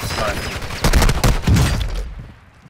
Fine.